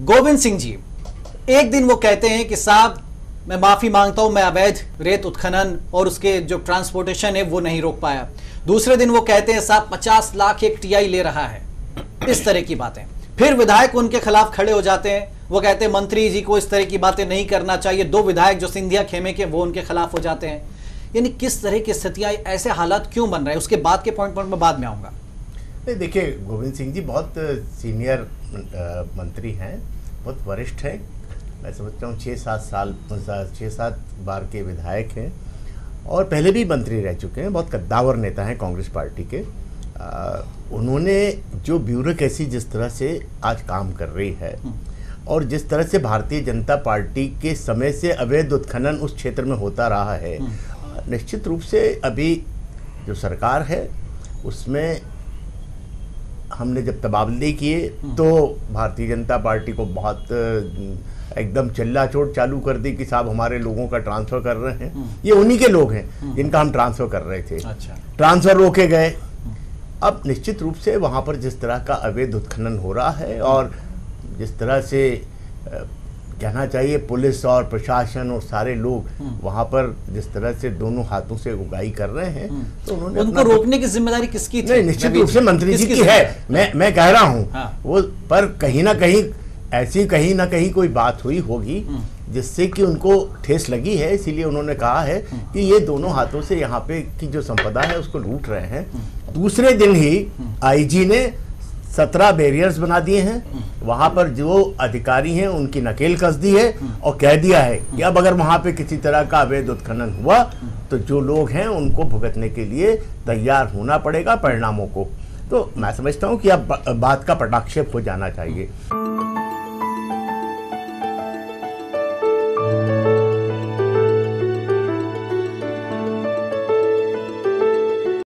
गोविंद सिंह जी, एक दिन वो कहते हैं कि साहब, मैं माफ़ी माँगता हूँ, मैं अवैध रेत उत्खनन और उसके जो ट्रांसपोर्टेशन है, वो नहीं रोक पाया। दूसरे दिन वो कहते हैं, साहब, पचास लाख एक टीआई ले रहा है। इस तरह की बातें। फिर विधायक उनके खिलाफ खड़े हो जाते हैं। वो कहते हैं, मंत्री जी को इस तरह की बातें नहीं करना चाहिए। दो विधायक जो सिंधिया खेमे के, वो उनके खिलाफ हो जाते हैं। यानी किस तरह की स्थितियाँ, ऐसे हालात क्यों बन रहे हैं? उसके बाद के पॉइंट पॉइंट में बाद में आऊँगा। नहीं देखिए गोविंद सिंह जी बहुत सीनियर मंत्री हैं बहुत वरिष्ठ हैं। मैं समझता हूँ छः सात साल छः सात बार के विधायक हैं और पहले भी मंत्री रह चुके हैं बहुत कद्दावर नेता हैं कांग्रेस पार्टी के। आ, उन्होंने जो ब्यूरोक्रेसी जिस तरह से आज काम कर रही है और जिस तरह से भारतीय जनता पार्टी के समय से अवैध उत्खनन उस क्षेत्र में होता रहा है निश्चित रूप से अभी जो सरकार है उसमें हमने जब तबादले किए तो भारतीय जनता पार्टी को बहुत एकदम चिल्ला चोट चालू कर दी कि साहब हमारे लोगों का ट्रांसफ़र कर रहे हैं। ये उन्हीं के लोग हैं जिनका हम ट्रांसफ़र कर रहे थे। अच्छा। ट्रांसफ़र रोके गए। अब निश्चित रूप से वहाँ पर जिस तरह का अवैध उत्खनन हो रहा है और जिस तरह से कहना चाहिए पुलिस और प्रशासन और सारे लोग हम्म। वहाँ पर जिस तरह से दोनों हाथों से उगाई कर रहे हैं हम्म। तो उन्होंने उनको रोकने की ज़िम्मेदारी किसकी थी नहीं निश्चित रूप से मंत्री जी की है मैं मैं कह रहा हूँ हाँ। वो पर कहीं ना कहीं ऐसी कहीं ना कहीं कोई बात हुई होगी हम्म। जिससे कि उनको ठेस लगी है इसीलिए उन्होंने कहा है कि ये दोनों हाथों से यहाँ पे की जो संपदा है उसको लूट रहे हैं दूसरे दिन ही आईजी ने सत्रह बैरियर्स बना दिए हैं। वहाँ पर जो अधिकारी हैं, उनकी नकेल कस दी है और कह दिया है कि अब अगर वहाँ पे किसी तरह का अवैध उत्खनन हुआ तो जो लोग हैं, उनको भुगतने के लिए तैयार होना पड़ेगा परिणामों को। तो मैं समझता हूँ कि अब बात का पटाक्षेप हो जाना चाहिए।